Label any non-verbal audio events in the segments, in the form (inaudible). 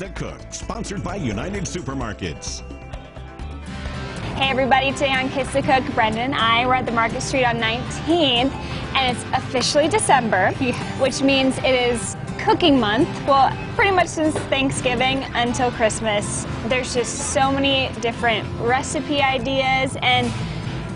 The Cook, sponsored by United Supermarkets. Hey everybody, today on Kiss the Cook, Brenda and I were at the Market Street on 19th, and it's officially December, which means it is cooking month. Well, pretty much since Thanksgiving until Christmas. There's just so many different recipe ideas, and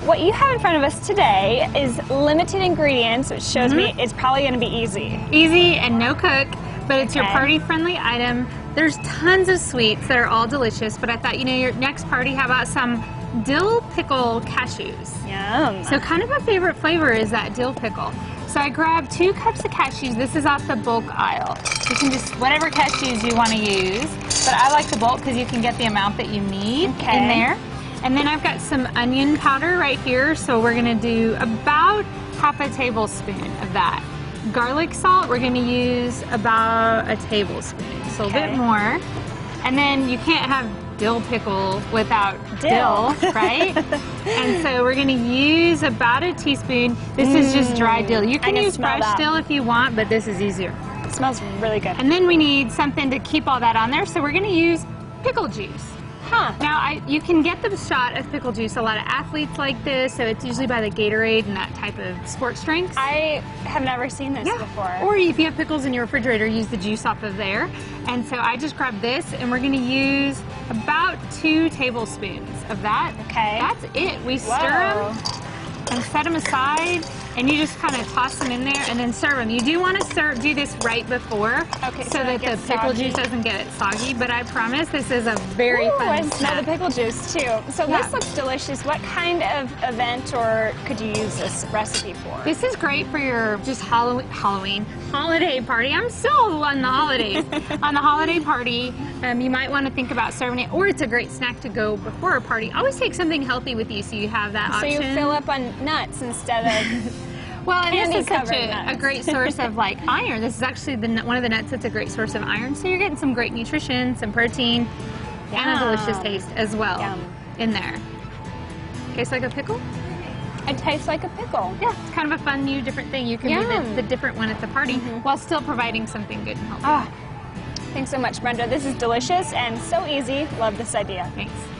what you have in front of us today is limited ingredients, which shows mm -hmm. me it's probably going to be easy. Easy and no cook, but it's your party-friendly item. There's tons of sweets that are all delicious, but I thought, you know, your next party, how about some dill pickle cashews. Yum. So kind of my favorite flavor is that dill pickle. So I grabbed two cups of cashews. This is off the bulk aisle. You can just, whatever cashews you want to use. But I like the bulk because you can get the amount that you need okay. in there. And then I've got some onion powder right here. So we're going to do about half a tablespoon of that. Garlic salt, we're going to use about a tablespoon. So okay. a bit more. And then you can't have dill pickle without dill, dill (laughs) right? and so we're going to use about a teaspoon. This mm. is just dry dill. You can use fresh that. dill if you want, but this is easier. It smells really good. And then we need something to keep all that on there, so we're going to use pickle juice. Huh. Now, I, you can get the shot of pickle juice. A lot of athletes like this, so it's usually by the Gatorade and that type of sports drinks. I have never seen this yeah. before. Or if you have pickles in your refrigerator, use the juice off of there. And so I just grabbed this, and we're going to use about two tablespoons of that. Okay. That's it. We Whoa. stir them and set them aside and you just kind of toss them in there and then serve them. You do want to serve, do this right before okay, so, so that the pickle soggy. juice doesn't get soggy, but I promise this is a very Ooh, fun I snack. smell the pickle juice too. So yeah. this looks delicious. What kind of event or could you use this recipe for? This is great for your just Halloween, Halloween holiday party. I'm so on the holidays. (laughs) on the holiday party, um, you might want to think about serving it, or it's a great snack to go before a party. Always take something healthy with you so you have that so option. So you fill up on nuts instead of (laughs) Well, and this is such a, a, great source of like (laughs) iron. This is actually the, one of the nuts that's a great source of iron. So you're getting some great nutrition, some protein, Yum. and a delicious taste as well Yum. in there. Tastes like a pickle? It tastes like a pickle. Yeah, it's kind of a fun new different thing. You can Yum. be the, the, different one at the party mm -hmm. while still providing something good and healthy. Ah, thanks so much, Brenda. This is delicious and so easy. Love this idea. Thanks.